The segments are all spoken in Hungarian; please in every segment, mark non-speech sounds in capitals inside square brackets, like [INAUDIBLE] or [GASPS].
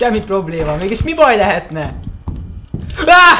Semmi probléma. Mégis mi baj lehetne? Ah!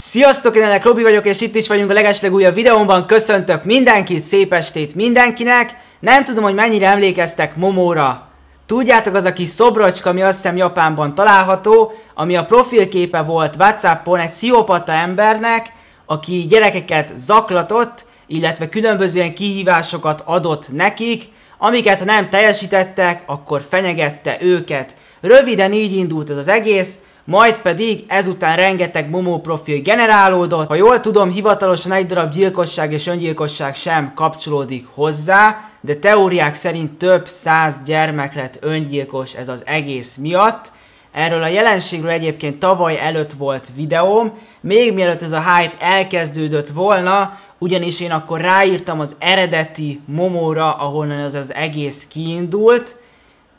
Sziasztok, én ennek Robi vagyok, és itt is vagyunk a legeslegújabb videómban. Köszöntök mindenkit, szép estét mindenkinek. Nem tudom, hogy mennyire emlékeztek Momóra. Tudjátok, az a kis szobrocska, ami azt hiszem Japánban található, ami a profilképe volt Whatsappon egy sziopata embernek, aki gyerekeket zaklatott, illetve különböző ilyen kihívásokat adott nekik, amiket ha nem teljesítettek, akkor fenyegette őket. Röviden így indult ez az egész, majd pedig ezután rengeteg Momo profil generálódott. Ha jól tudom, hivatalosan egy darab gyilkosság és öngyilkosság sem kapcsolódik hozzá, de teóriák szerint több száz gyermek lett öngyilkos ez az egész miatt. Erről a jelenségről egyébként tavaly előtt volt videóm, még mielőtt ez a hype elkezdődött volna, ugyanis én akkor ráírtam az eredeti Momóra, ahonnan ez az egész kiindult,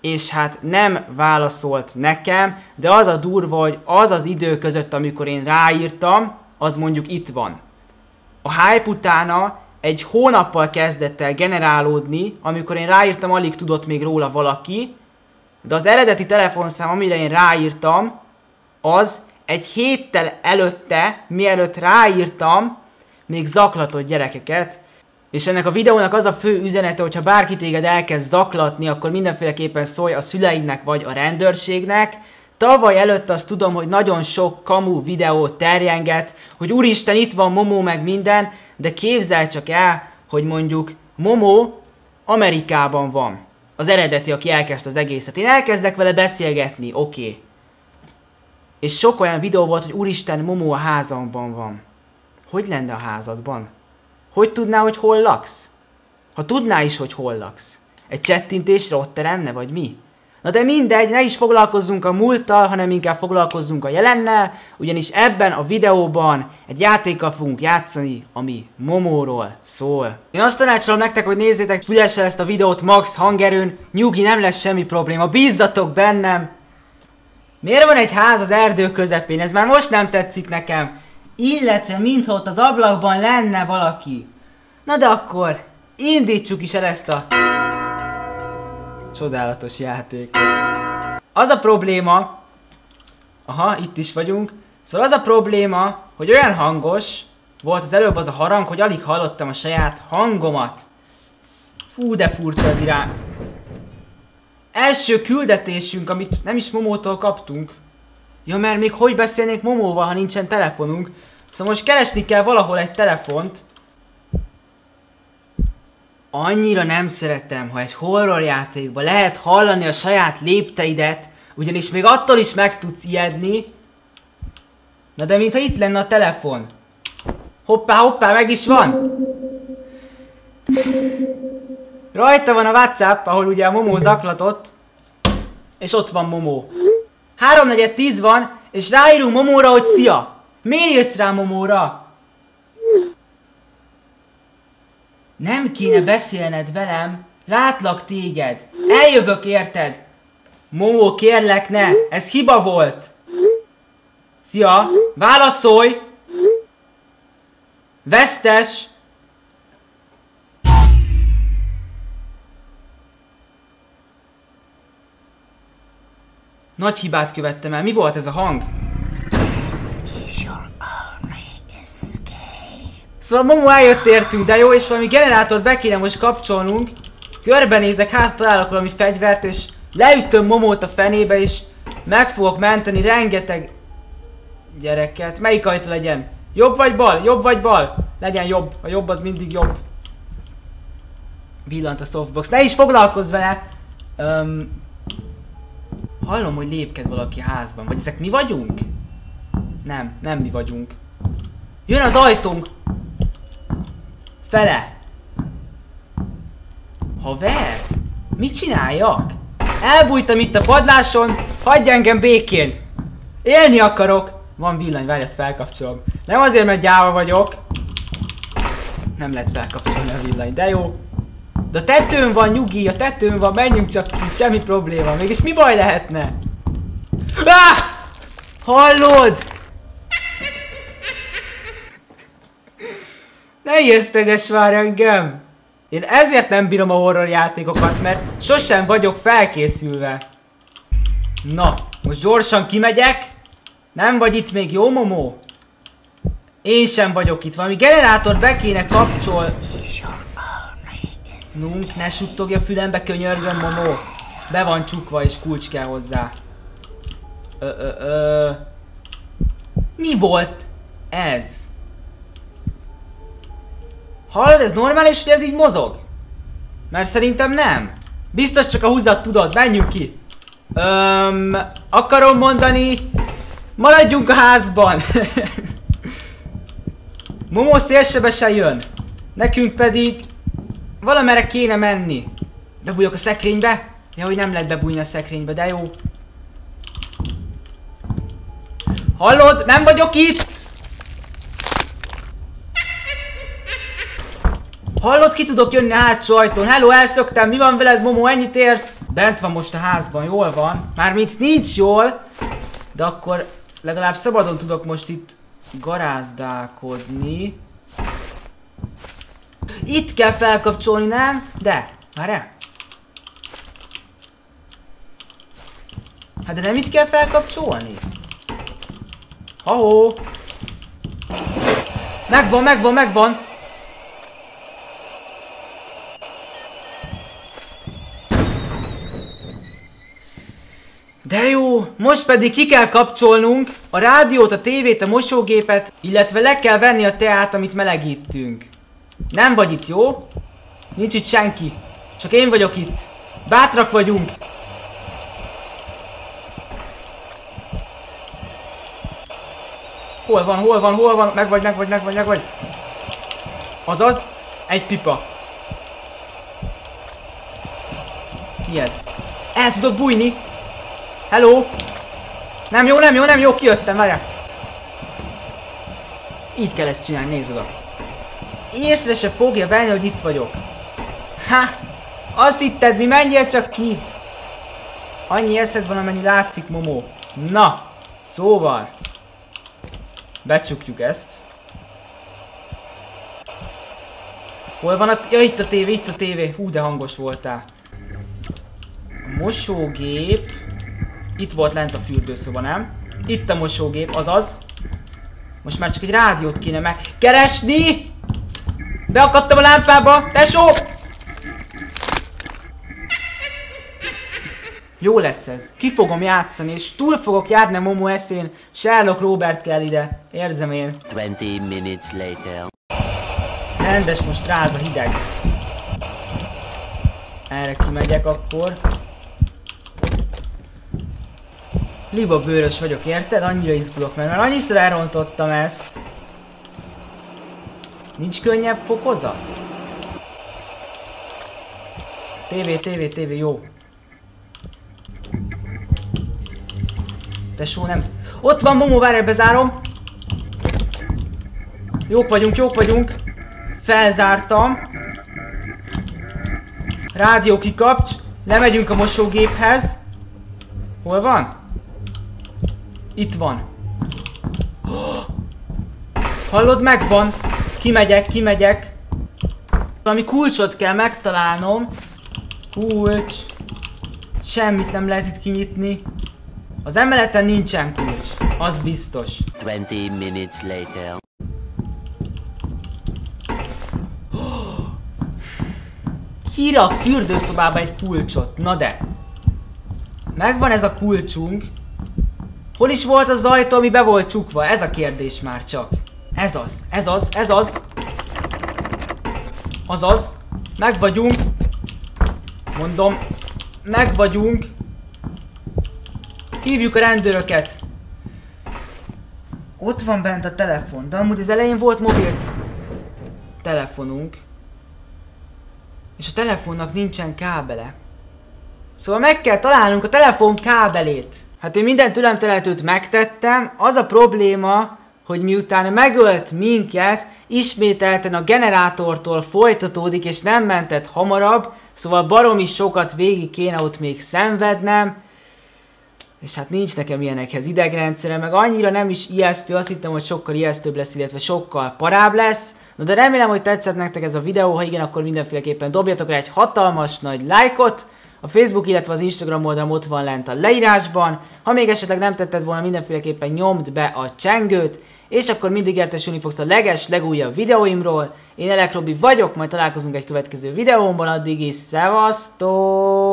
és hát nem válaszolt nekem, de az a durva, hogy az az idő között, amikor én ráírtam, az mondjuk itt van. A hype utána egy hónappal kezdett el generálódni, amikor én ráírtam, alig tudott még róla valaki, de az eredeti telefonszám, amire én ráírtam, az egy héttel előtte, mielőtt ráírtam, még zaklatott gyerekeket, és ennek a videónak az a fő üzenete, hogyha bárki téged elkezd zaklatni, akkor mindenféleképpen szólj a szüleidnek vagy a rendőrségnek. Tavaly előtt azt tudom, hogy nagyon sok kamu videó terjenget, hogy úristen itt van Momo meg minden, de képzel csak el, hogy mondjuk Momo Amerikában van. Az eredeti, aki elkezdte az egészet. Én elkezdek vele beszélgetni, oké. Okay. És sok olyan videó volt, hogy úristen, Momo a házamban van. Hogy lenne a házadban? Hogy tudná, hogy hol laksz? Ha tudná is, hogy hol laksz. Egy csettintésre ott teremne, vagy mi? Na de mindegy, ne is foglalkozzunk a múlttal, hanem inkább foglalkozzunk a jelennel, ugyanis ebben a videóban egy játékkal fogunk játszani, ami Momóról szól. Én azt tanácsolom nektek, hogy nézzétek fülesse ezt a videót max hangerőn, nyugi, nem lesz semmi probléma, bízzatok bennem! Miért van egy ház az erdő közepén? Ez már most nem tetszik nekem illetve mintha ott az ablakban lenne valaki. Na de akkor indítsuk is el ezt a csodálatos játékot. Az a probléma, aha, itt is vagyunk, szóval az a probléma, hogy olyan hangos volt az előbb az a harang, hogy alig hallottam a saját hangomat. Fú, de furcsa az irány. Első küldetésünk, amit nem is Momótól kaptunk. Ja, mert még hogy beszélnék Momóval, ha nincsen telefonunk? Szóval most keresni kell valahol egy telefont. Annyira nem szeretem, ha egy horror játékban lehet hallani a saját lépteidet, ugyanis még attól is meg tudsz ijedni. Na de mintha itt lenne a telefon. Hoppá, hoppá, meg is van! Rajta van a WhatsApp, ahol ugye a Momó zaklatott. És ott van Momó. 3-4-10 van, és ráírunk Momóra, hogy szia! Miért jössz rá Momóra? Nem kéne beszélned velem, látlak téged, eljövök érted. Momó, kérlek ne, ez hiba volt. Szia, válaszolj! Vesztes! Nagy hibát követtem el, mi volt ez a hang? Szóval Momo eljött értünk, de jó, és valami generátort be kéne most kapcsolnunk. Körbenézek, hát találok valami fegyvert, és leütöm Momót a fenébe, és meg fogok menteni rengeteg gyereket. Melyik ajtó legyen? Jobb vagy bal? Jobb vagy bal? Legyen jobb. A jobb az mindig jobb. Villant a softbox. Ne is foglalkozz vele! Um, hallom, hogy lépked valaki házban. Vagy ezek mi vagyunk? Nem, nem mi vagyunk. Jön az ajtónk! Fele! Haver! Mit csináljak? Elbújtam itt a padláson, hagyj engem békén! Élni akarok! Van villany, várj, ezt felkapcsolom. Nem azért, mert gyáva vagyok. Nem lehet felkapcsolni a villany, de jó. De a tetőn van, nyugi, a tetőn van, menjünk csak semmi probléma. Mégis mi baj lehetne? Ah! Hallod? Ne ijeszteges már engem! Én ezért nem bírom a horror játékokat, mert sosem vagyok felkészülve. Na, most gyorsan kimegyek. Nem vagy itt még, jó Momó? Én sem vagyok itt. Valami generátort be kéne kapcsol... Nunk, ne suttogja fülembe, könyörgöm, Momó. Be van csukva és kulcs kell hozzá. Ö, ö, ö. Mi volt ez? Hallod, ez normális, hogy ez így mozog? Mert szerintem nem. Biztos csak a húzat tudod, menjünk ki. Öm, akarom mondani, maradjunk a házban. [LAUGHS] Momo szélsebesen jön. Nekünk pedig valamere kéne menni. Bebújok a szekrénybe? Ja, hogy nem lehet bebújni a szekrénybe, de jó. Hallod? Nem vagyok itt! Hallod, ki tudok jönni a hátsó ajtón? Hello, elszöktem, mi van veled, Momo, ennyit érsz? Bent van most a házban, jól van. Mármint nincs jól, de akkor legalább szabadon tudok most itt garázdálkodni. Itt kell felkapcsolni, nem? De, várjál. Hát de nem itt kell felkapcsolni? Ahó! Megvan, megvan, megvan! De jó! Most pedig ki kell kapcsolnunk a rádiót, a tévét, a mosógépet, illetve le kell venni a teát, amit melegítünk. Nem vagy itt, jó? Nincs itt senki. Csak én vagyok itt. Bátrak vagyunk. Hol van, hol van, hol van? Meg vagy, meg vagy, meg vagy, meg vagy. Azaz, egy pipa. Mi ez? El tudod bújni? Hello? Nem jó, nem jó, nem jó, kijöttem, várjál. Így kell ezt csinálni, nézd oda. Észre se fogja venni, hogy itt vagyok. Ha! Azt hitted, mi menjél csak ki! Annyi eszed van, amennyi látszik, Momó. Na! Szóval. Becsukjuk ezt. Hol van a... Ja, itt a tévé, itt a tévé. Hú, de hangos voltál. A mosógép... Itt volt lent a fürdőszoba, nem? Itt a mosógép, azaz. Most már csak egy rádiót kéne meg keresni! Beakadtam a lámpába! Tesó! Jó lesz ez. Ki fogom játszani, és túl fogok járni a Momo eszén. Sherlock Robert kell ide. Érzem én. 20 minutes later. Rendes most ráz a hideg. Erre kimegyek akkor. Liba bőrös vagyok, érted? Annyira izgulok meg, mert annyiszor elrontottam ezt. Nincs könnyebb fokozat? TV, TV, TV, jó. Tesó, nem. Ott van Momo, várj, bezárom. Jók vagyunk, jók vagyunk. Felzártam. Rádió kikapcs. Lemegyünk a mosógéphez. Hol van? Itt van. [GASPS] Hallod, megvan. Kimegyek, kimegyek. Valami kulcsot kell megtalálnom. Kulcs. Semmit nem lehet itt kinyitni. Az emeleten nincsen kulcs. Az biztos. 20 minutes later. [GASPS] Kirak fürdőszobába egy kulcsot. Na de. Megvan ez a kulcsunk. Hol is volt az ajtó, ami be volt csukva? Ez a kérdés már csak. Ez az, ez az, ez az. Azaz. Meg vagyunk. Mondom. Meg vagyunk. Hívjuk a rendőröket. Ott van bent a telefon, de amúgy az elején volt mobil telefonunk. És a telefonnak nincsen kábele. Szóval meg kell találnunk a telefon kábelét. Hát én minden tőlem telhetőt megtettem, az a probléma, hogy miután megölt minket, ismételten a generátortól folytatódik, és nem mentett hamarabb, szóval baromi sokat végig kéne ott még szenvednem, és hát nincs nekem ilyenekhez idegrendszere, meg annyira nem is ijesztő, azt hittem, hogy sokkal ijesztőbb lesz, illetve sokkal parább lesz. Na de remélem, hogy tetszett nektek ez a videó, ha igen, akkor mindenféleképpen dobjatok rá egy hatalmas nagy lájkot, a Facebook, illetve az Instagram oldalam ott van lent a leírásban. Ha még esetleg nem tetted volna, mindenféleképpen nyomd be a csengőt, és akkor mindig értesülni fogsz a leges, legújabb videóimról. Én Elek Robi vagyok, majd találkozunk egy következő videómban, addig is szevasztok!